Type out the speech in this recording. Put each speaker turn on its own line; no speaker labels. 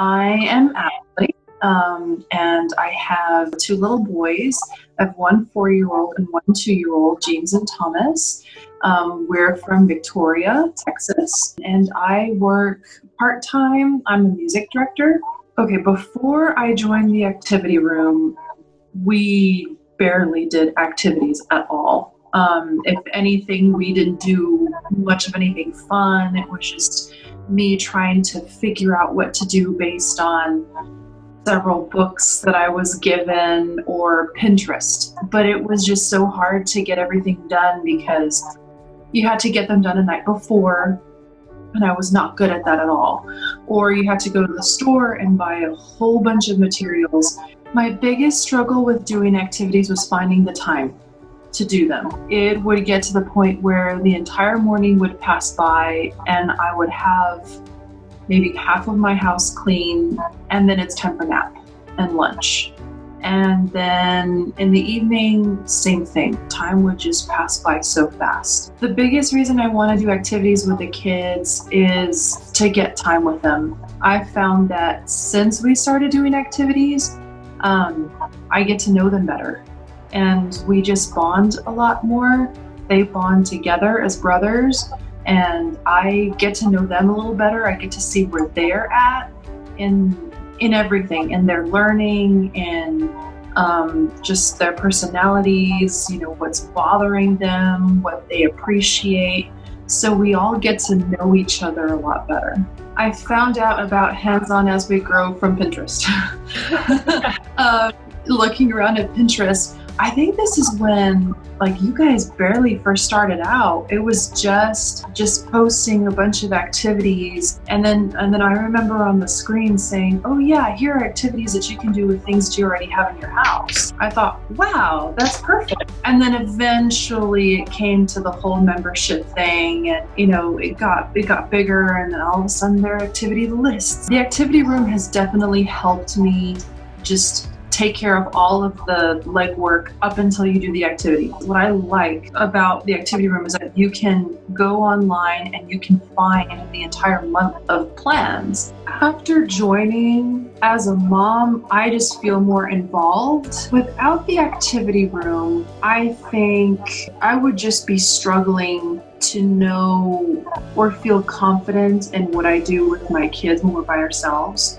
I am Ashley, um, and I have two little boys. I have one four year old and one two year old, James and Thomas. Um, we're from Victoria, Texas, and I work part time. I'm a music director. Okay, before I joined the activity room, we barely did activities at all. Um, if anything, we didn't do much of anything fun. It was just me trying to figure out what to do based on several books that I was given or Pinterest. But it was just so hard to get everything done because you had to get them done a night before, and I was not good at that at all. Or you had to go to the store and buy a whole bunch of materials. My biggest struggle with doing activities was finding the time to do them. It would get to the point where the entire morning would pass by and I would have maybe half of my house clean and then it's time for nap and lunch. And then in the evening, same thing. Time would just pass by so fast. The biggest reason I want to do activities with the kids is to get time with them. I found that since we started doing activities, um, I get to know them better and we just bond a lot more. They bond together as brothers, and I get to know them a little better. I get to see where they're at in in everything, in their learning, in um, just their personalities. You know what's bothering them, what they appreciate. So we all get to know each other a lot better. I found out about Hands On As We Grow from Pinterest. uh, looking around at Pinterest, I think this is when like you guys barely first started out. It was just just posting a bunch of activities and then and then I remember on the screen saying, "Oh yeah, here are activities that you can do with things that you already have in your house." I thought, "Wow, that's perfect." And then eventually it came to the whole membership thing and you know, it got it got bigger and then all of a sudden there are activity lists. The activity room has definitely helped me just take care of all of the legwork up until you do the activity. What I like about the activity room is that you can go online and you can find the entire month of plans. After joining as a mom, I just feel more involved. Without the activity room, I think I would just be struggling to know or feel confident in what I do with my kids when we're by ourselves.